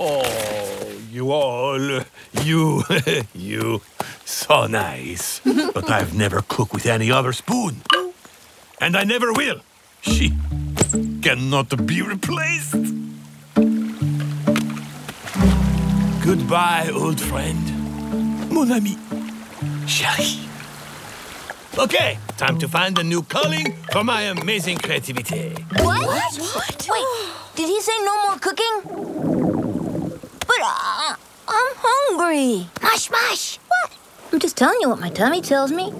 Oh, you all, you, you, so nice. but I've never cooked with any other spoon. And I never will. She cannot be replaced. Goodbye, old friend. Mon ami. Chérie. Okay, time to find a new calling for my amazing creativity. What? What? Wait, did he say no more cooking? But I'm hungry. Mush, mush. What? I'm just telling you what my tummy tells me.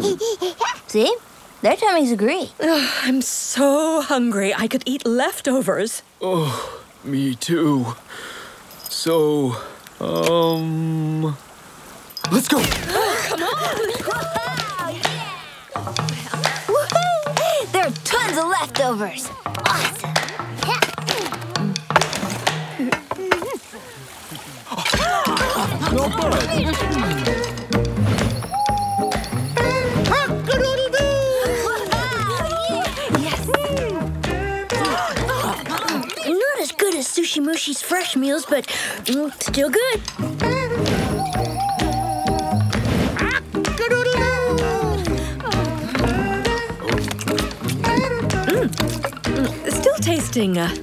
See? Their tummies agree. I'm so hungry. I could eat leftovers. Oh, me too. So, um. Let's go! Come on! Woohoo! There are tons of leftovers. Awesome. Not as good as Sushi Mushi's fresh meals, but mm, still good. Still tasting. Uh,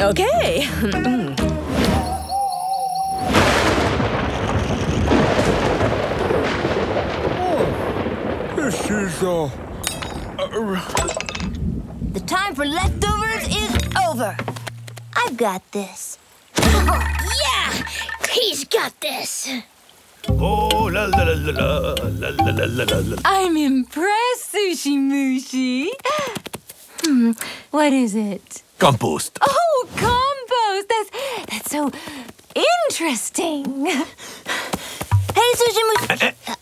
okay. Mm. This is, uh. The time for leftovers is over. I've got this. Yeah, he's got this. Oh, la la la la la la la la la la la. I'm impressed, Sushi Mushi. Hmm, what is it? Compost. Oh, compost. That's that's so interesting. Hey, Sushi Mushi. oh,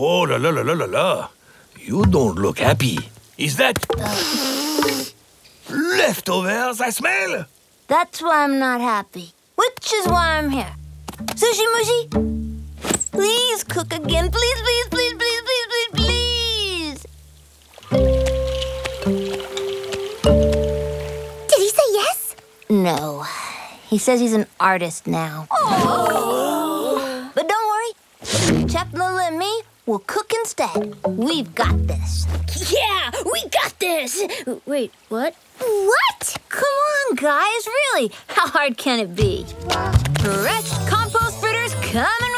Oh, la la la la la la. You don't look happy. Is that leftovers I smell? that's why I'm not happy. Which is why I'm here. Sushi Mushi, please cook again. Please, please, please, please, please, please, please. Did he say yes? No. He says he's an artist now. Oh. But don't worry. Chef Lola and me will cook instead. We've got this. Yeah, we got this. Wait, what? What? Come on, guys. Really? How hard can it be? Fresh compost fritters coming right up. Hooray!